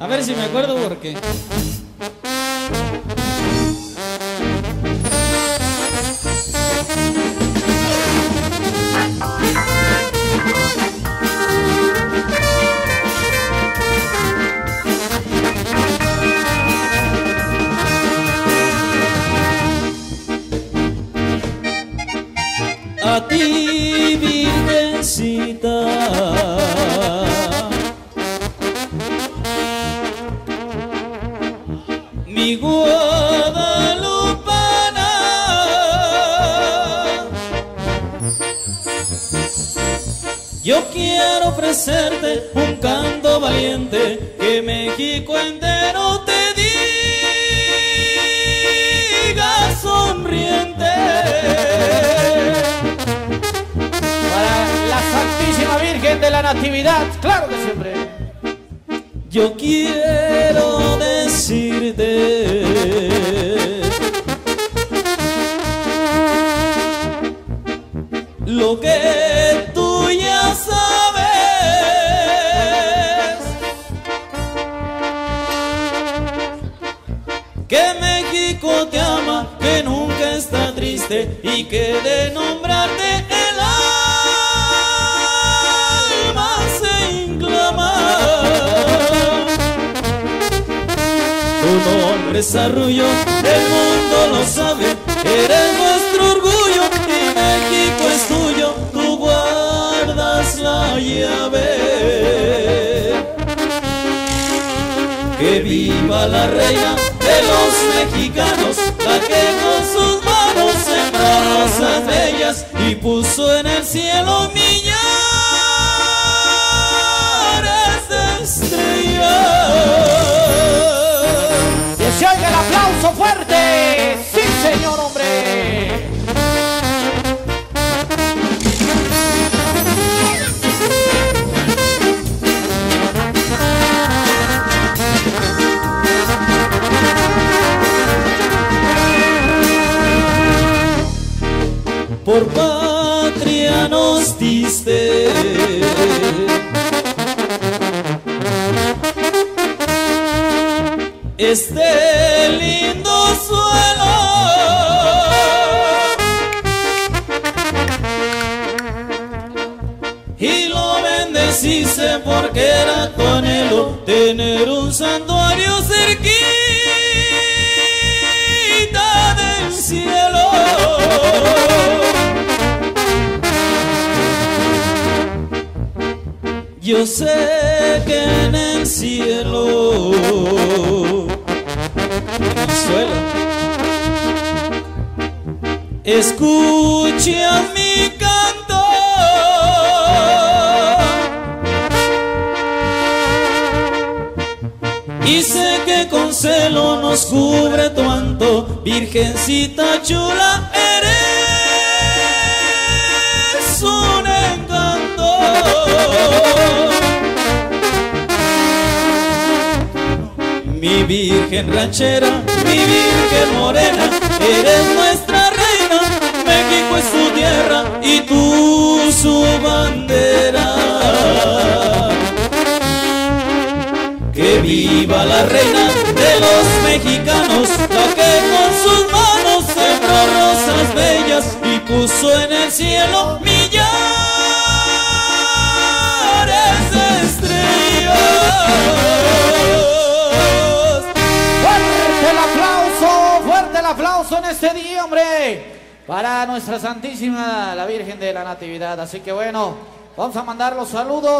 A ver si me acuerdo porque. A ti, Mi guadalupana. Yo quiero ofrecerte un canto valiente que México entero te diga sonriente. Para la Santísima Virgen de la Natividad, claro que siempre. Yo quiero decirte Que México te ama, que nunca está triste y que de nombrarte el alma se inclama. Tu nombre es arrullo, el mundo lo sabe, eres nuestro orgullo y México es tuyo, tú guardas la llave. Que viva la reina los mexicanos, la que con sus manos sembró rosas bellas y puso en el cielo millares de estrellas. Que se oiga el aplauso fuerte. Sí, señor por patria nos diste. Este lindo suelo. Y lo bendeciste porque era tu anhelo tener un santuario cerquita Yo sé que en el cielo, en el suelo, escuchas mi canto. Y sé que con celo nos cubre tu manto, Virgencita chula, eres un encanto. Virgen ranchera, mi Virgen morena, eres nuestra reina, México es tu tierra y tú su bandera. Que viva la reina de los mexicanos, la que con sus manos sembró rosas bellas y puso en el cielo en este día, hombre. Para nuestra Santísima, la Virgen de la Natividad. Así que bueno, vamos a mandar los saludos.